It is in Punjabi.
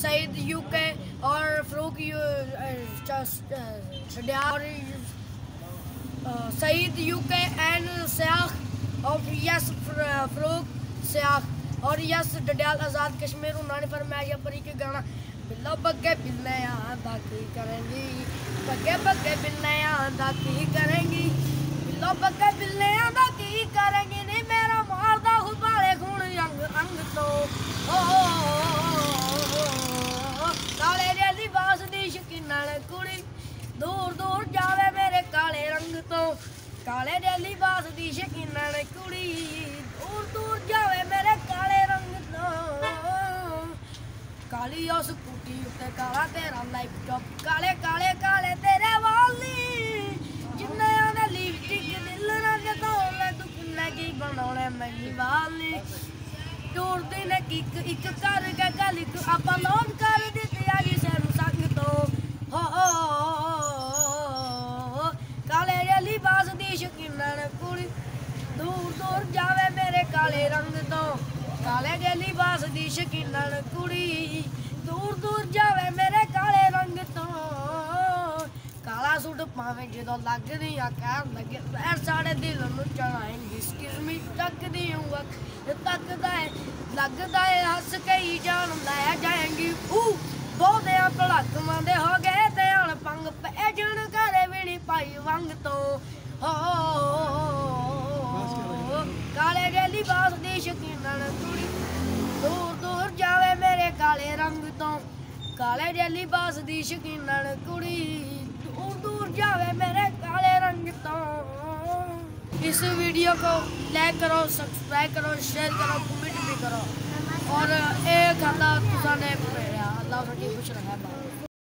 सईद यूके और फरूक यू और सईद यू के एंड सयाख और यस फरूक सयाख और यस डडियाल आज़ाद कश्मीर उन्होंने फरमाया परी के गाना बिल्लो बग्गे बिल्ले आंदा की करेंगी, बग्गे बग्गे बिल्ले आंदा की ਸ਼ਕੀਨਣ ਦੂਰ ਦੂਰ ਜਾਵੇ ਮੇਰੇ ਕਾਲੇ ਰੰਗ ਤੋਂ। ਕਾਲੇ ਦੇ ਲਿਬਾਸ ਦੀ ਸ਼ਕੀਨਣ ਕੁੜੀ। ਦੂਰ ਦੂਰ ਜਾਵੇ ਮੇਰੇ ਕਾਲੇ ਰੰਗ ਤੋਂ। ਕਾਲੀ ਉਸ ਕੁੱਟੀ ਉੱਤੇ ਕਾਲਾ ਤੇਰਾ ਲੈਪਟਾਪ ਕਾਲੇ ਕਾਲੇ ਕਾਲੇ ਤੇਰੇ ਵਾਲੀ ਜਿੰਨੇ ਆਨੇ ਲਿਪਸਟਿਕ ਦਿਲ ਰੰਗ ਤੋਂ ਲੈ ਤੂੰ ਕਿੰਨਾ ਕੀ ਬਣਾਉਣੇ ਮੈਗੀ ਵਾਲੀ ਟੁਰਦੇ ਨੇ ਇੱਕ ਇੱਕ ਕਰ ਕੇ ਗੱਲ ਇੱਕ ਆਪਾਂ ਲੋਨ ਕਰ ਦਿੱਤੇ ਆ ਸ਼ਕੀਨਣ ਦੂਰ ਦੂਰ ਜਾਵੇ ਮੇਰੇ ਕਾਲੇ ਰੰਗ ਤੋਂ। ਕਾਲੇ ਦੇ ਲਿਬਾਸ ਦੀ ਸ਼ਕੀਨਣ ਕੁੜੀ। ਦੂਰ ਦੂਰ ਜਾਵੇ ਮੇਰੇ ਕਾਲੇ ਰੰਗ ਤੋਂ। ਕਾਲਾ ਸੂਟ ਪਾਵੇਂ ਜਦੋਂ ਲੱਗਦੀ ਆ, ਕਹਿਣ ਲੱਗੇ ਪੈਰ ਸਾਡੇ ਦਿਲ ਨੂੰ ਚੜਾਏਂਗੀ ਕਿਸਮੀ ਤੱਕਦੀ ਹੂੰ ਵਕਤ ਤੱਕਦਾ ਏ, ਲੱਗਦਾ ਏ, ਹੱਸ ਕੇ ਹੀ ਜਾਨ ਲੈ ਜਾਏਂਗੀ। ਊ ਬੋਧਿਆਂ ਭਲਕਮਾਂ ਦੇ ਹੋ ਗਏ ਤੇ ਹਣ ਪੰਗ ਪੈ ਜਣ ਘਰੇ ਵੀ ਨੀ ਪਾਈ ਵੰਗ ਤੋਂ। ਹੋ ਲਿਬਾਸ ਦੀ ਸ਼ਕੀਨਣ ਕੁੜੀ ਦੂਰ ਦੂਰ ਜਾਵੇ ਮੇਰੇ ਕਾਲੇ ਰੰਗ ਤੋਂ ਕਾਲੇ ਦੇ ਲਿਬਾਸ ਦੀ ਸ਼ਕੀਨਣ ਕੁੜੀ दूर दूर जावे मेरे काले रंग तो इस वीडियो को लाइक करो सब्सक्राइब करो शेयर करो कमेंट भी करो और एक खाता तुसाने अल्लाह सच्ची खुश रखे